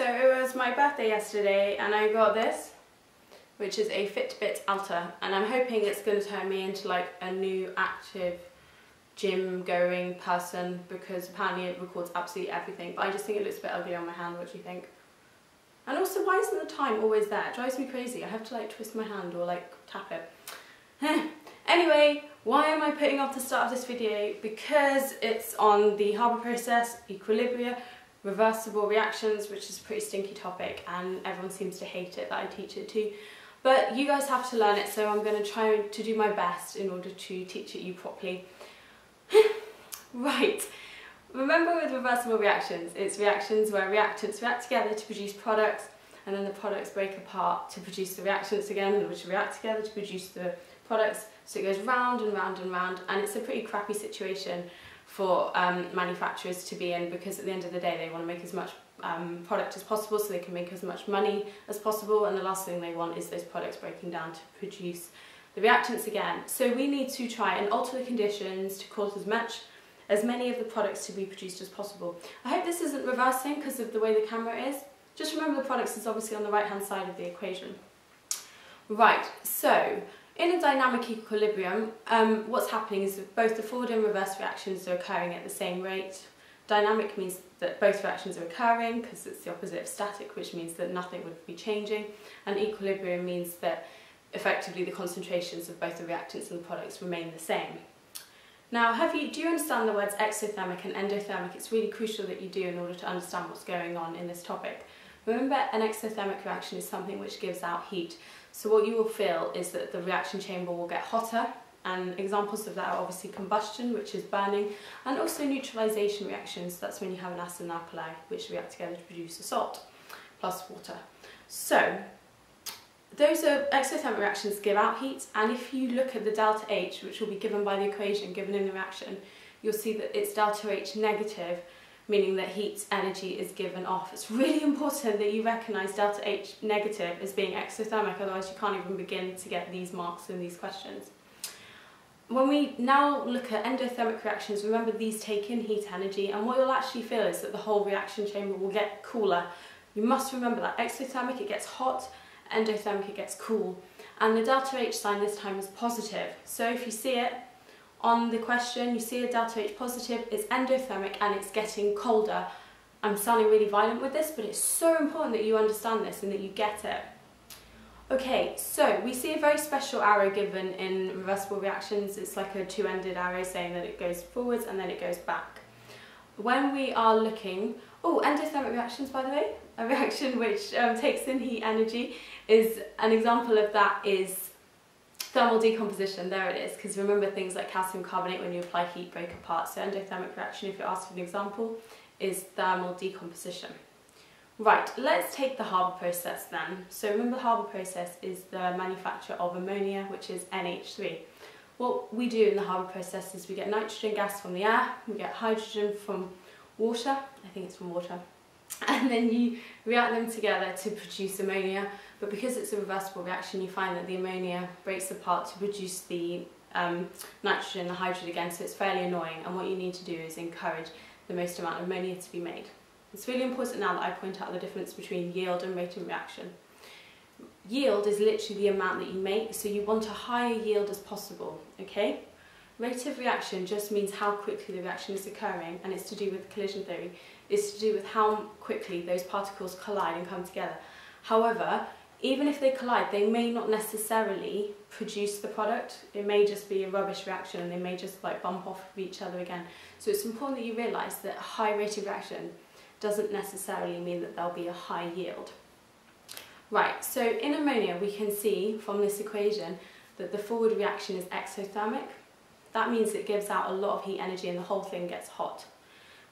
So it was my birthday yesterday and I got this, which is a Fitbit Alta and I'm hoping it's going to turn me into like a new active gym going person because apparently it records absolutely everything but I just think it looks a bit ugly on my hand, what do you think? And also why isn't the time always there? It drives me crazy. I have to like twist my hand or like tap it. anyway, why am I putting off the start of this video? Because it's on the Haber process, equilibria, reversible reactions, which is a pretty stinky topic and everyone seems to hate it that I teach it to. But you guys have to learn it, so I'm going to try to do my best in order to teach it you properly. right, remember with reversible reactions, it's reactions where reactants react together to produce products and then the products break apart to produce the reactants again, which react together to produce the products. So it goes round and round and round and it's a pretty crappy situation for um, manufacturers to be in because at the end of the day they want to make as much um, product as possible so they can make as much money as possible and the last thing they want is those products breaking down to produce the reactants again. So we need to try and alter the conditions to cause as much as many of the products to be produced as possible. I hope this isn't reversing because of the way the camera is. Just remember the products is obviously on the right hand side of the equation. Right, so in a dynamic equilibrium, um, what's happening is both the forward and reverse reactions are occurring at the same rate. Dynamic means that both reactions are occurring because it's the opposite of static, which means that nothing would be changing. And equilibrium means that effectively the concentrations of both the reactants and the products remain the same. Now, have you, do you understand the words exothermic and endothermic? It's really crucial that you do in order to understand what's going on in this topic. Remember, an exothermic reaction is something which gives out heat. So what you will feel is that the reaction chamber will get hotter and examples of that are obviously combustion, which is burning, and also neutralization reactions. That's when you have an acid and alkali, which react together to produce a salt, plus water. So, those are exothermic reactions give out heat, and if you look at the delta H, which will be given by the equation given in the reaction, you'll see that it's delta H negative, meaning that heat energy is given off. It's really important that you recognise delta H negative as being exothermic, otherwise you can't even begin to get these marks in these questions. When we now look at endothermic reactions, remember these take in heat energy and what you'll actually feel is that the whole reaction chamber will get cooler. You must remember that exothermic it gets hot, endothermic it gets cool. And the delta H sign this time is positive. So if you see it, on the question, you see a delta H positive, it's endothermic and it's getting colder. I'm sounding really violent with this, but it's so important that you understand this and that you get it. Okay, so we see a very special arrow given in reversible reactions. It's like a two-ended arrow saying that it goes forwards and then it goes back. When we are looking, oh, endothermic reactions by the way, a reaction which um, takes in heat energy is an example of that is thermal decomposition, there it is, because remember things like calcium carbonate when you apply heat break apart. So endothermic reaction, if you're asked for an example, is thermal decomposition. Right, let's take the Haber process then. So remember the Haber process is the manufacture of ammonia, which is NH3. What we do in the Haber process is we get nitrogen gas from the air, we get hydrogen from water, I think it's from water, and then you react them together to produce ammonia but because it's a reversible reaction you find that the ammonia breaks apart to produce the um, nitrogen and the hydrogen again so it's fairly annoying and what you need to do is encourage the most amount of ammonia to be made. It's really important now that I point out the difference between yield and rate of reaction. Yield is literally the amount that you make so you want a higher yield as possible, okay? Rate of reaction just means how quickly the reaction is occurring and it's to do with collision theory. It's to do with how quickly those particles collide and come together. However, even if they collide, they may not necessarily produce the product. It may just be a rubbish reaction and they may just like bump off of each other again. So it's important that you realise that a high rate of reaction doesn't necessarily mean that there'll be a high yield. Right, so in ammonia we can see from this equation that the forward reaction is exothermic. That means it gives out a lot of heat energy and the whole thing gets hot.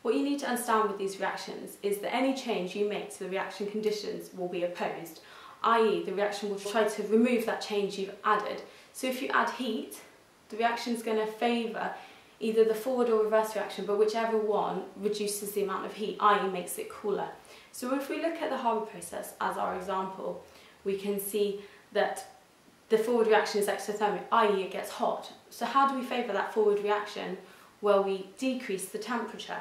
What you need to understand with these reactions is that any change you make to the reaction conditions will be opposed i.e. the reaction will try to remove that change you've added. So if you add heat, the reaction is going to favour either the forward or reverse reaction, but whichever one reduces the amount of heat, i.e. makes it cooler. So if we look at the Haber process as our example, we can see that the forward reaction is exothermic, i.e. it gets hot. So how do we favour that forward reaction? Well, we decrease the temperature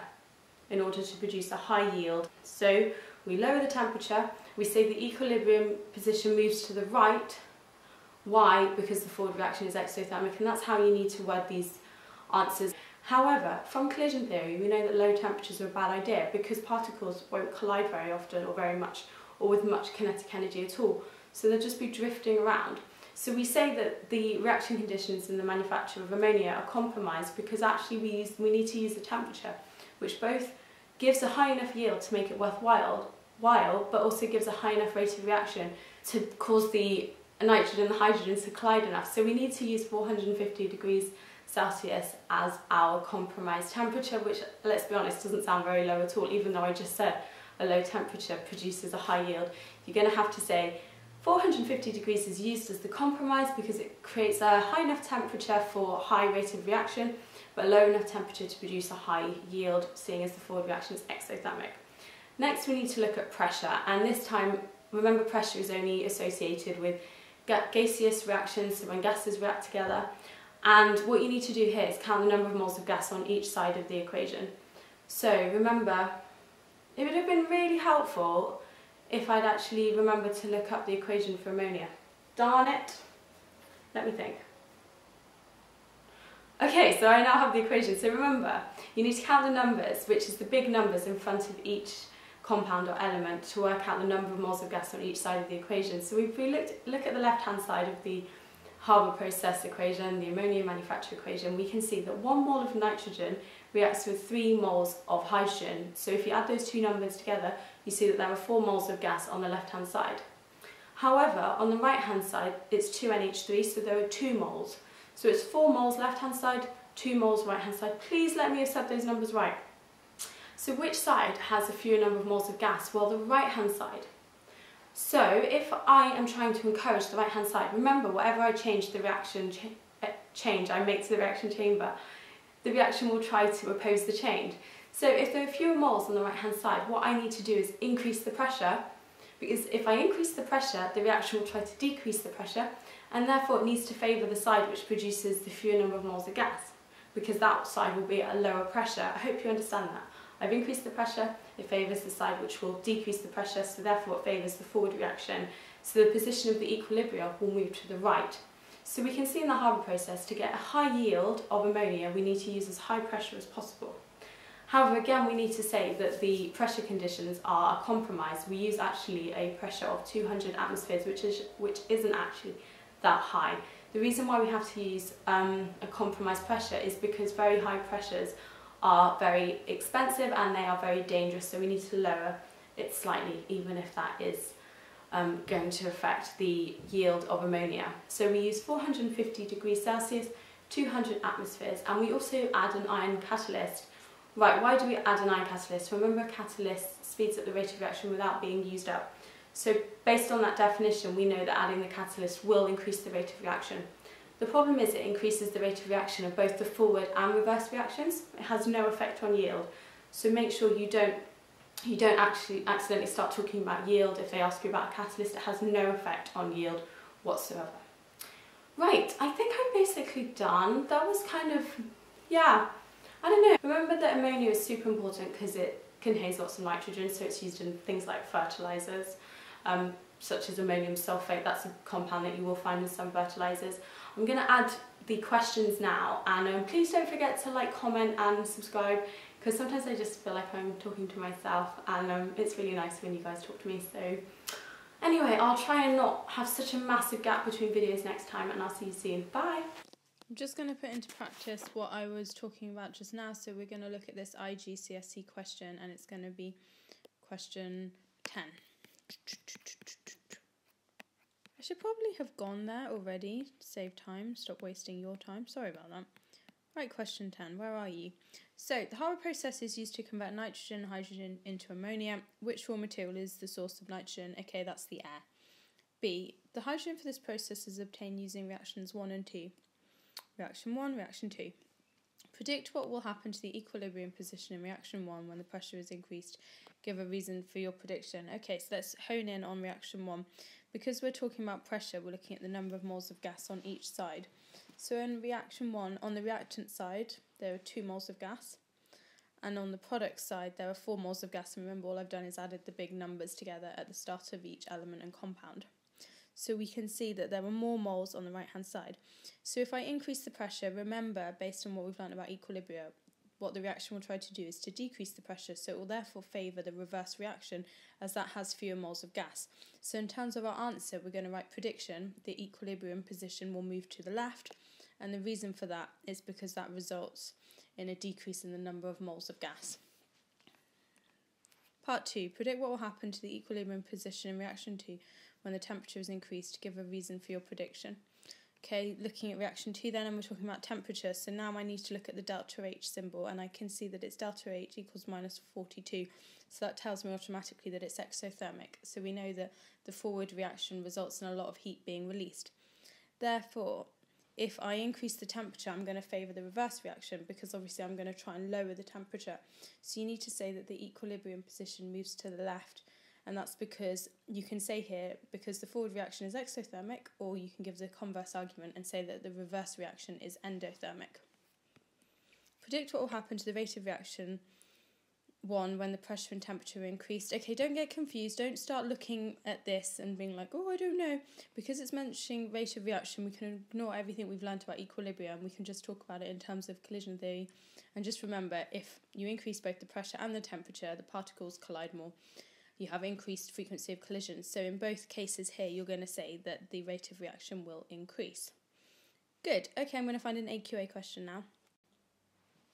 in order to produce a high yield. So We lower the temperature, we say the equilibrium position moves to the right. Why? Because the forward reaction is exothermic and that's how you need to word these answers. However, from collision theory, we know that low temperatures are a bad idea because particles won't collide very often or very much or with much kinetic energy at all. So they'll just be drifting around. So we say that the reaction conditions in the manufacture of ammonia are compromised because actually we, use, we need to use the temperature, which both gives a high enough yield to make it worthwhile, while, but also gives a high enough rate of reaction to cause the nitrogen and the hydrogen to collide enough. So we need to use 450 degrees Celsius as our compromise temperature, which let's be honest doesn't sound very low at all, even though I just said a low temperature produces a high yield. You're going to have to say 450 degrees is used as the compromise because it creates a high enough temperature for high rate of reaction, but low enough temperature to produce a high yield, seeing as the forward reaction is exothermic. Next we need to look at pressure, and this time remember pressure is only associated with gaseous reactions, so when gases react together, and what you need to do here is count the number of moles of gas on each side of the equation. So remember, it would have been really helpful if I'd actually remembered to look up the equation for ammonia. Darn it. Let me think. Okay, so I now have the equation. So remember, you need to count the numbers, which is the big numbers in front of each compound or element to work out the number of moles of gas on each side of the equation. So if we look, look at the left-hand side of the Haber process equation, the ammonia manufacture equation, we can see that one mole of nitrogen reacts with three moles of hydrogen. So if you add those two numbers together, you see that there are four moles of gas on the left-hand side. However, on the right-hand side, it's 2NH3, so there are two moles. So it's four moles left-hand side, two moles right-hand side. Please let me have said those numbers right. So which side has a fewer number of moles of gas? Well, the right-hand side. So if I am trying to encourage the right-hand side, remember, whatever I change the reaction ch uh, change I make to the reaction chamber, the reaction will try to oppose the change. So if there are fewer moles on the right hand side, what I need to do is increase the pressure because if I increase the pressure, the reaction will try to decrease the pressure and therefore it needs to favour the side which produces the fewer number of moles of gas because that side will be at a lower pressure. I hope you understand that. I've increased the pressure, it favours the side which will decrease the pressure, so therefore it favours the forward reaction. So the position of the equilibrium will move to the right. So we can see in the Haber process, to get a high yield of ammonia, we need to use as high pressure as possible. However, again, we need to say that the pressure conditions are a compromise. We use actually a pressure of 200 atmospheres, which, is, which isn't actually that high. The reason why we have to use um, a compromised pressure is because very high pressures are very expensive and they are very dangerous, so we need to lower it slightly, even if that is um, going to affect the yield of ammonia. So we use 450 degrees Celsius, 200 atmospheres, and we also add an iron catalyst Right, why do we add an iron catalyst? Remember a catalyst speeds up the rate of reaction without being used up. So based on that definition, we know that adding the catalyst will increase the rate of reaction. The problem is it increases the rate of reaction of both the forward and reverse reactions. It has no effect on yield. So make sure you don't you don't actually accidentally start talking about yield if they ask you about a catalyst. It has no effect on yield whatsoever. Right, I think I'm basically done. That was kind of, yeah, I don't know. Remember that ammonia is super important because it contains lots of nitrogen, so it's used in things like fertilizers, um, such as ammonium sulfate. That's a compound that you will find in some fertilizers. I'm going to add the questions now, and um, please don't forget to like, comment, and subscribe because sometimes I just feel like I'm talking to myself, and um, it's really nice when you guys talk to me. So. Anyway, I'll try and not have such a massive gap between videos next time and I'll see you soon. Bye! I'm just going to put into practice what I was talking about just now. So we're going to look at this IGCSE question and it's going to be question 10. I should probably have gone there already to save time, stop wasting your time. Sorry about that. Right, question 10. Where are you? So, the Haber process is used to convert nitrogen and hydrogen into ammonia. Which raw material is the source of nitrogen? Okay, that's the air. B. The hydrogen for this process is obtained using reactions 1 and 2. Reaction 1, reaction 2. Predict what will happen to the equilibrium position in reaction 1 when the pressure is increased. Give a reason for your prediction. Okay, so let's hone in on reaction 1. Because we're talking about pressure, we're looking at the number of moles of gas on each side. So in reaction 1, on the reactant side, there are 2 moles of gas. And on the product side, there are four moles of gas. And remember, all I've done is added the big numbers together at the start of each element and compound. So we can see that there are more moles on the right hand side. So if I increase the pressure, remember, based on what we've learned about equilibrium, what the reaction will try to do is to decrease the pressure, so it will therefore favour the reverse reaction as that has fewer moles of gas. So in terms of our answer, we're going to write prediction, the equilibrium position will move to the left, and the reason for that is because that results in a decrease in the number of moles of gas. Part 2. Predict what will happen to the equilibrium position in reaction 2 when the temperature is increased. Give a reason for your prediction. Okay, looking at reaction 2 then, and we're talking about temperature. So now I need to look at the delta H symbol, and I can see that it's delta H equals minus 42. So that tells me automatically that it's exothermic. So we know that the forward reaction results in a lot of heat being released. Therefore, if I increase the temperature, I'm going to favour the reverse reaction because obviously I'm going to try and lower the temperature. So you need to say that the equilibrium position moves to the left and that's because you can say here because the forward reaction is exothermic or you can give the converse argument and say that the reverse reaction is endothermic. Predict what will happen to the rate of reaction one when the pressure and temperature are increased. Okay, don't get confused. Don't start looking at this and being like, oh, I don't know. Because it's mentioning rate of reaction, we can ignore everything we've learned about equilibrium. We can just talk about it in terms of collision theory. And just remember, if you increase both the pressure and the temperature, the particles collide more you have increased frequency of collisions. So in both cases here, you're going to say that the rate of reaction will increase. Good. Okay, I'm going to find an AQA question now.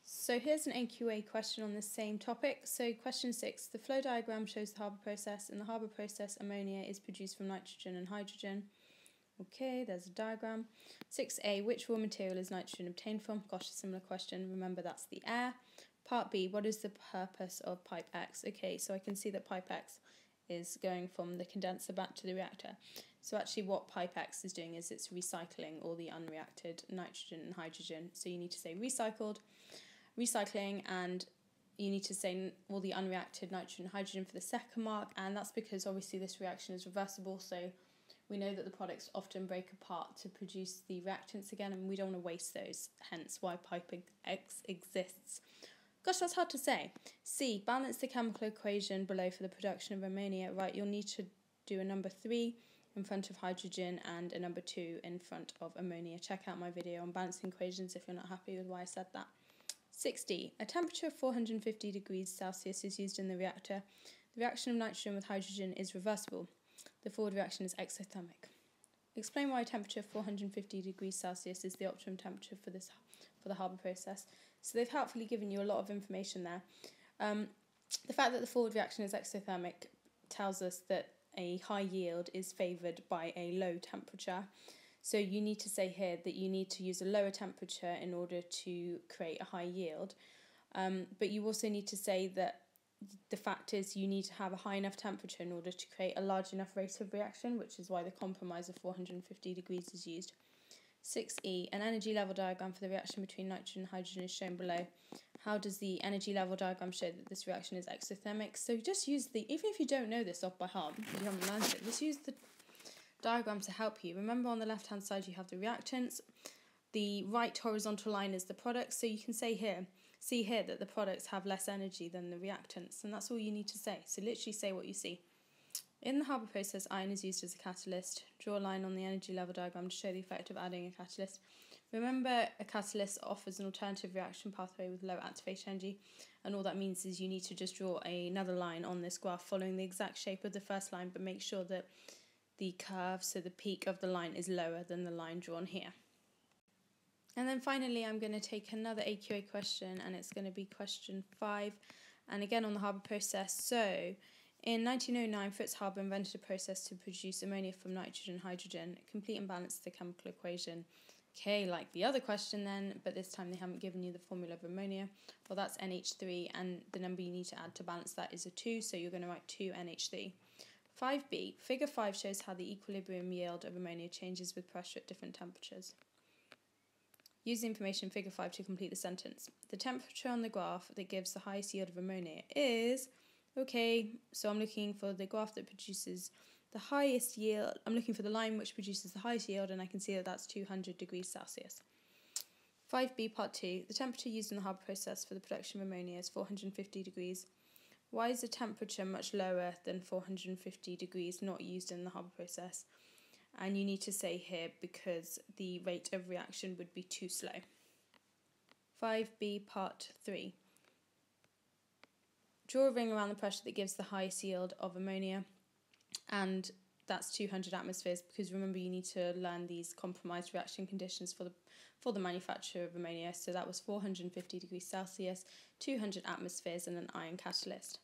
So here's an AQA question on the same topic. So question six, the flow diagram shows the Haber process. In the Haber process, ammonia is produced from nitrogen and hydrogen. Okay, there's a diagram. 6a, which raw material is nitrogen obtained from? Gosh, a similar question. Remember, that's the air. Part B, what is the purpose of pipe X? Okay, so I can see that pipe X is going from the condenser back to the reactor. So actually what pipe X is doing is it's recycling all the unreacted nitrogen and hydrogen. So you need to say recycled, recycling, and you need to say all the unreacted nitrogen and hydrogen for the second mark, and that's because obviously this reaction is reversible, so we know that the products often break apart to produce the reactants again, and we don't want to waste those, hence why pipe X exists. Gosh, that's hard to say. C. Balance the chemical equation below for the production of ammonia. Right, you'll need to do a number 3 in front of hydrogen and a number 2 in front of ammonia. Check out my video on balancing equations if you're not happy with why I said that. 60. A temperature of 450 degrees Celsius is used in the reactor. The reaction of nitrogen with hydrogen is reversible. The forward reaction is exothermic. Explain why a temperature of 450 degrees Celsius is the optimum temperature for this for the Haber process. So they've helpfully given you a lot of information there. Um, the fact that the forward reaction is exothermic tells us that a high yield is favoured by a low temperature. So you need to say here that you need to use a lower temperature in order to create a high yield. Um, but you also need to say that the fact is you need to have a high enough temperature in order to create a large enough rate of reaction, which is why the compromise of 450 degrees is used. 6e, an energy level diagram for the reaction between nitrogen and hydrogen is shown below. How does the energy level diagram show that this reaction is exothermic? So just use the, even if you don't know this off by heart, you haven't learned it, just use the diagram to help you. Remember on the left hand side you have the reactants, the right horizontal line is the products, so you can say here, see here that the products have less energy than the reactants, and that's all you need to say. So literally say what you see. In the Haber process, iron is used as a catalyst. Draw a line on the energy level diagram to show the effect of adding a catalyst. Remember, a catalyst offers an alternative reaction pathway with low activation energy, and all that means is you need to just draw another line on this graph following the exact shape of the first line, but make sure that the curve, so the peak of the line, is lower than the line drawn here. And then finally, I'm going to take another AQA question, and it's going to be question five, and again on the Haber process. So, in 1909, Fritz Haber invented a process to produce ammonia from nitrogen and hydrogen, complete and balance the chemical equation. Okay, like the other question then, but this time they haven't given you the formula of ammonia. Well, that's NH3, and the number you need to add to balance that is a 2, so you're going to write 2 NH3. 5b, figure 5 shows how the equilibrium yield of ammonia changes with pressure at different temperatures. Use the information in figure 5 to complete the sentence. The temperature on the graph that gives the highest yield of ammonia is Okay, so I'm looking for the graph that produces the highest yield. I'm looking for the line which produces the highest yield, and I can see that that's 200 degrees Celsius. 5b part 2. The temperature used in the Haber process for the production of ammonia is 450 degrees. Why is the temperature much lower than 450 degrees not used in the Haber process? And you need to say here because the rate of reaction would be too slow. 5b part 3. Draw a ring around the pressure that gives the highest yield of ammonia. And that's 200 atmospheres because remember you need to learn these compromised reaction conditions for the for the manufacture of ammonia. So that was 450 degrees celsius 200 atmospheres and an iron catalyst.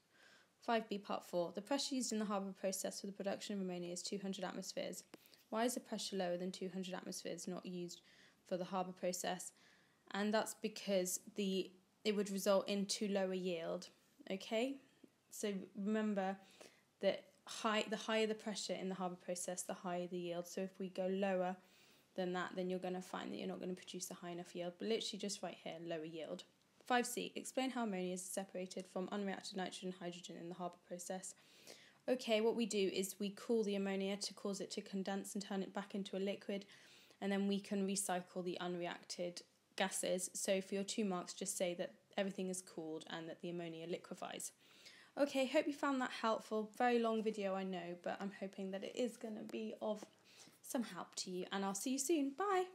5b part 4 the pressure used in the Haber process for the production of ammonia is 200 atmospheres. Why is the pressure lower than 200 atmospheres not used for the Haber process? And that's because the it would result in too low a yield okay so remember that high the higher the pressure in the Haber process, the higher the yield. So if we go lower than that, then you're going to find that you're not going to produce a high enough yield. But literally just right here, lower yield. 5c, explain how ammonia is separated from unreacted nitrogen and hydrogen in the Haber process. Okay, what we do is we cool the ammonia to cause it to condense and turn it back into a liquid, and then we can recycle the unreacted gases. So for your two marks, just say that everything is cooled and that the ammonia liquefies. Okay, hope you found that helpful. Very long video, I know, but I'm hoping that it is going to be of some help to you, and I'll see you soon. Bye.